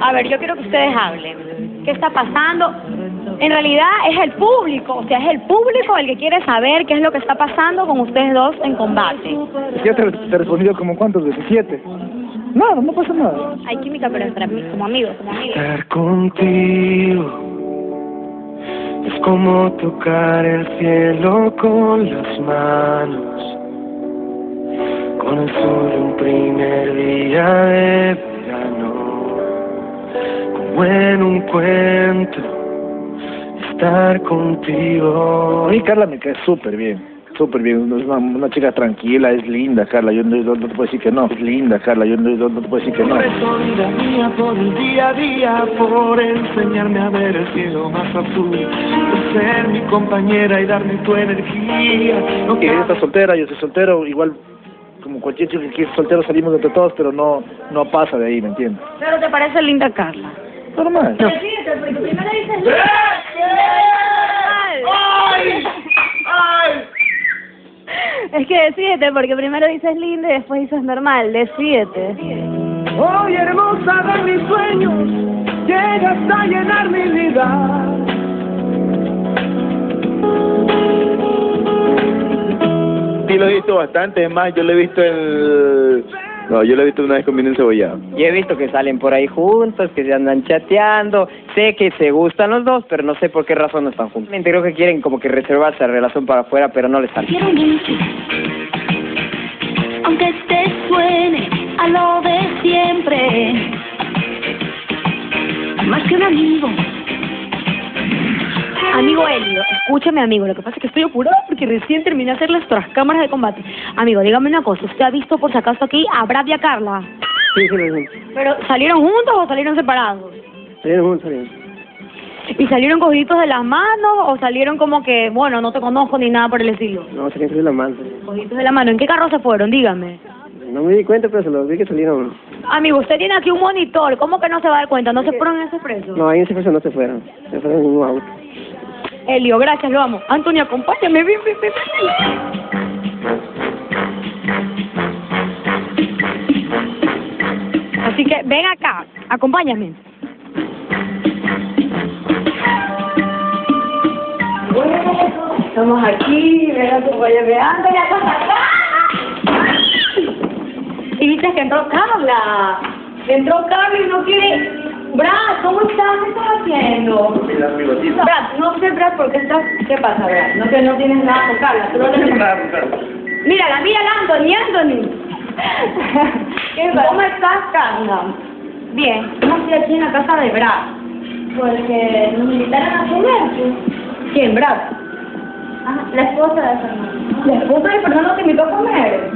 A ver, yo quiero que ustedes hablen. ¿Qué está pasando? En realidad es el público, o sea, es el público el que quiere saber qué es lo que está pasando con ustedes dos en combate. Ya te, te he respondido como cuántos, 17. No, no pasa nada. Hay química, pero entre mí, como amigos, como amigos. Estar contigo es como tocar el cielo con las manos, con el sol de un primer día de verano, como en un cuento, estar contigo. A mí Carla me cae súper bien, súper bien. Es una, una chica tranquila, es linda, Carla. Yo no, no te puedo decir que no. Es linda, Carla. Yo no, no te puedo decir que no. Respondida mía por el día a día, por enseñarme a ver el cielo más azul, por ser mi compañera y darme tu energía. No Y ella está soltera, yo estoy soltero, igual como cualquier chico que es soltero salimos entre todos, pero no no pasa de ahí, ¿me entiendes? Pero te parece linda Carla. Normal. No. primero dices Es que decídete, porque primero dices linda y después dices normal, decídete. Hoy hermosa de mis sueños, llegas a llenar mi vida. Sí, lo he visto bastante, es más, yo lo he visto el... No, yo lo he visto una vez comiendo encebollado. Y he visto que salen por ahí juntos, que se andan chateando. Sé que se gustan los dos, pero no sé por qué razón no están juntos. Creo que quieren como que reservarse la relación para afuera, pero no les sale. Aunque te suene a lo de siempre. Más que un amigo. Escúchame amigo, lo que pasa es que estoy apurado porque recién terminé de hacer las otras cámaras de combate. Amigo, dígame una cosa, ¿usted ha visto por si acaso aquí a Brad y a Carla? Sí, sí, sí. ¿Pero salieron juntos o salieron separados? Salieron juntos, salieron. ¿Y salieron cogiditos de las manos o salieron como que, bueno, no te conozco ni nada por el estilo? No, salieron de la mano. Cogiditos de la mano, ¿en qué carro se fueron? Dígame. No me di cuenta, pero se los vi que salieron. Amigo, usted tiene aquí un monitor, ¿cómo que no se va a dar cuenta? ¿No se fueron en ese preso? No, ahí en ese caso no se fueron. Se fueron en un auto. Elio, gracias, lo amo. Antonio, acompáñame, ven, ven, ven, ven. Así que ven acá, acompáñame. Estamos aquí, verás tu de Antonio, acá. Y dices que entró Carla. Entró Carla y no quiere... Brad, ¿cómo estás? ¿Qué estás haciendo? Brad, no sé, Brad, por qué estás... ¿Qué pasa, Brad? No que no tienes nada con Carla. No tienes nada con Carla. Mírala, mírala, Anthony, Anthony. ¿Qué pasa? ¿Cómo estás, Carla? Bien, no estoy aquí en la casa de Brad. Porque nos invitaron a comer. ¿Quién, Brad? Ah, la esposa de Fernando. ¿La esposa de Fernando te invitó a comer?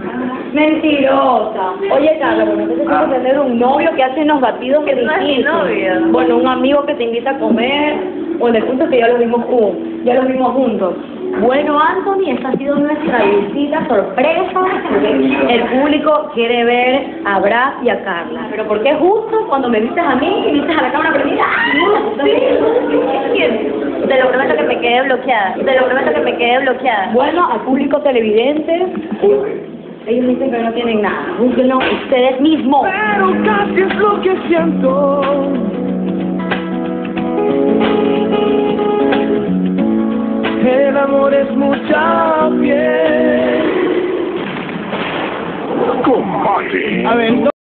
Mentirosa. Oye, Carla, bueno, entonces tienes que tener un novio que hace unos batidos que distintos. Bueno, un amigo que te invita a comer. Bueno, el punto es que ya lo vimos juntos. Ya lo vimos juntos. Bueno, Anthony, esta ha sido nuestra visita sorpresa. El público quiere ver a Brad y a Carla. Pero ¿por qué justo cuando me vistes a mí y vistes a la cámara prendida? Te lo prometo que me quedé bloqueada. Te lo prometo que me quedé bloqueada. Bueno, al público televidente, ellos dicen que no tienen nada. Búsquenlo ustedes mismos. Pero casi es lo que siento. El amor es mucha piel. Combate. A ver,